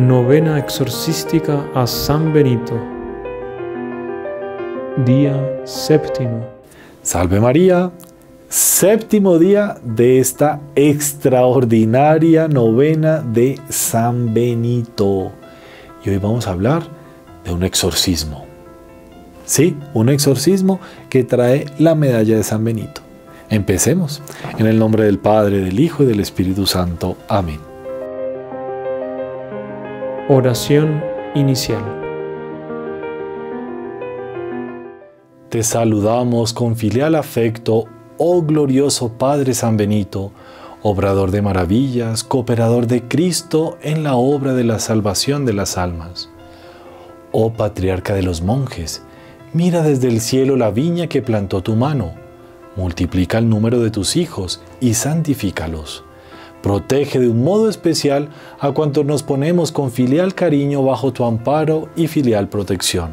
Novena exorcística a San Benito. Día séptimo. Salve María, séptimo día de esta extraordinaria novena de San Benito. Y hoy vamos a hablar de un exorcismo. Sí, un exorcismo que trae la medalla de San Benito. Empecemos. En el nombre del Padre, del Hijo y del Espíritu Santo. Amén. Oración inicial. Te saludamos con filial afecto, oh glorioso Padre San Benito, obrador de maravillas, cooperador de Cristo en la obra de la salvación de las almas. Oh patriarca de los monjes, mira desde el cielo la viña que plantó tu mano multiplica el número de tus hijos y santifícalos. Protege de un modo especial a cuantos nos ponemos con filial cariño bajo tu amparo y filial protección.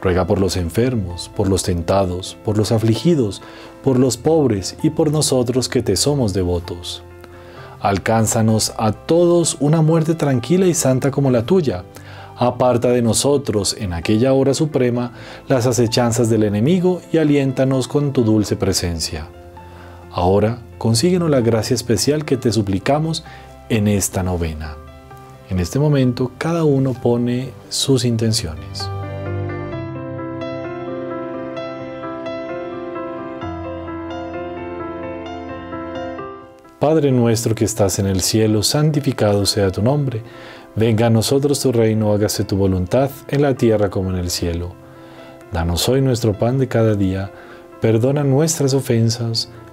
Ruega por los enfermos, por los tentados, por los afligidos, por los pobres y por nosotros que te somos devotos. Alcánzanos a todos una muerte tranquila y santa como la tuya, Aparta de nosotros en aquella hora suprema las acechanzas del enemigo y aliéntanos con tu dulce presencia. Ahora consíguenos la gracia especial que te suplicamos en esta novena. En este momento cada uno pone sus intenciones. Padre nuestro que estás en el cielo, santificado sea tu nombre Venga a nosotros tu reino, hágase tu voluntad en la tierra como en el cielo. Danos hoy nuestro pan de cada día, perdona nuestras ofensas,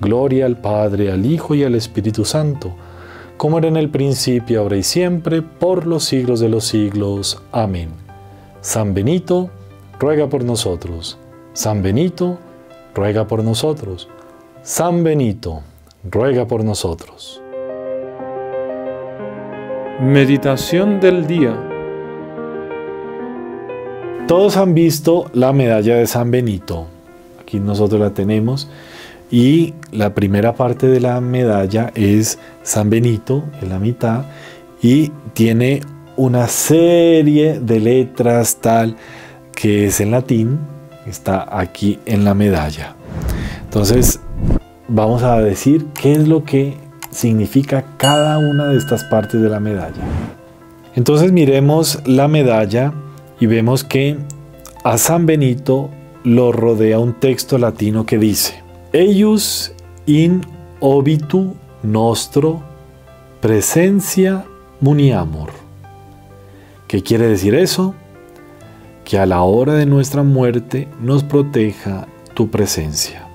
Gloria al Padre, al Hijo y al Espíritu Santo, como era en el principio, ahora y siempre, por los siglos de los siglos. Amén. San Benito, ruega por nosotros. San Benito, ruega por nosotros. San Benito, ruega por nosotros. Meditación del día. Todos han visto la medalla de San Benito. Aquí nosotros la tenemos. Y la primera parte de la medalla es San Benito, en la mitad, y tiene una serie de letras tal que es en latín, está aquí en la medalla. Entonces, vamos a decir qué es lo que significa cada una de estas partes de la medalla. Entonces miremos la medalla y vemos que a San Benito lo rodea un texto latino que dice, Eius in obitu nostro presencia muniamur. ¿Qué quiere decir eso? Que a la hora de nuestra muerte nos proteja tu presencia.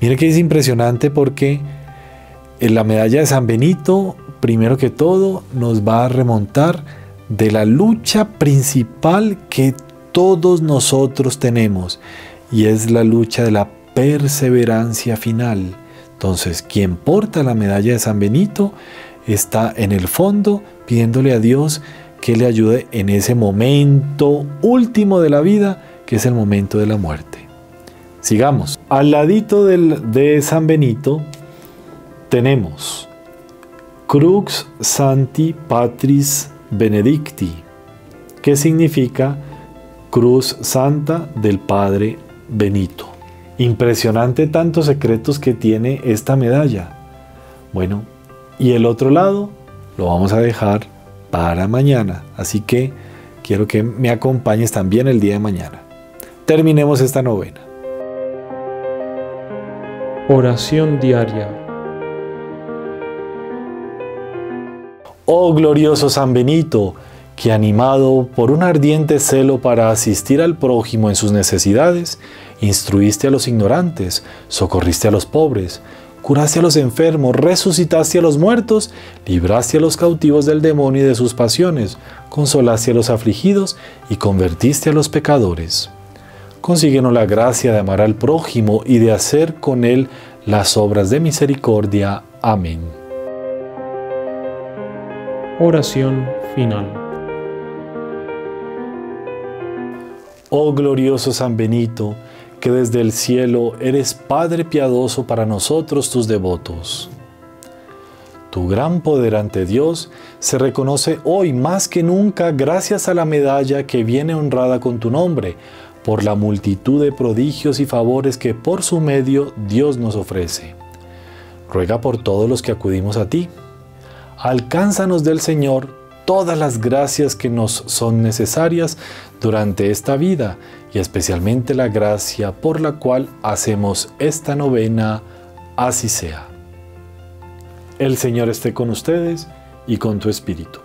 Mire que es impresionante porque en la medalla de San Benito, primero que todo, nos va a remontar de la lucha principal que todos nosotros tenemos y es la lucha de la perseverancia final. Entonces, quien porta la medalla de San Benito está en el fondo pidiéndole a Dios que le ayude en ese momento último de la vida, que es el momento de la muerte. Sigamos. Al ladito de San Benito tenemos Crux Santi Patris Benedicti, que significa Cruz Santa del Padre Benito. Impresionante tantos secretos que tiene esta medalla. Bueno, y el otro lado lo vamos a dejar para mañana, así que quiero que me acompañes también el día de mañana. Terminemos esta novena. Oración diaria Oh glorioso San Benito, que animado por un ardiente celo para asistir al prójimo en sus necesidades, instruiste a los ignorantes, socorriste a los pobres, curaste a los enfermos, resucitaste a los muertos, libraste a los cautivos del demonio y de sus pasiones, consolaste a los afligidos y convertiste a los pecadores. Consíguenos la gracia de amar al prójimo y de hacer con él las obras de misericordia. Amén. Oración final. Oh glorioso San Benito, que desde el cielo eres Padre piadoso para nosotros tus devotos. Tu gran poder ante Dios se reconoce hoy más que nunca gracias a la medalla que viene honrada con tu nombre, por la multitud de prodigios y favores que por su medio Dios nos ofrece. Ruega por todos los que acudimos a ti. Alcánzanos del Señor todas las gracias que nos son necesarias durante esta vida y especialmente la gracia por la cual hacemos esta novena, así sea. El Señor esté con ustedes y con tu espíritu.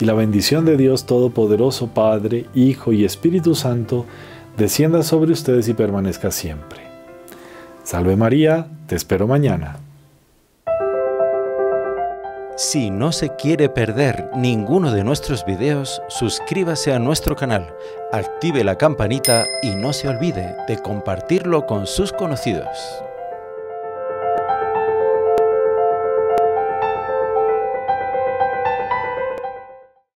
Y la bendición de Dios Todopoderoso, Padre, Hijo y Espíritu Santo, descienda sobre ustedes y permanezca siempre. Salve María, te espero mañana. Si no se quiere perder ninguno de nuestros videos, suscríbase a nuestro canal, active la campanita y no se olvide de compartirlo con sus conocidos.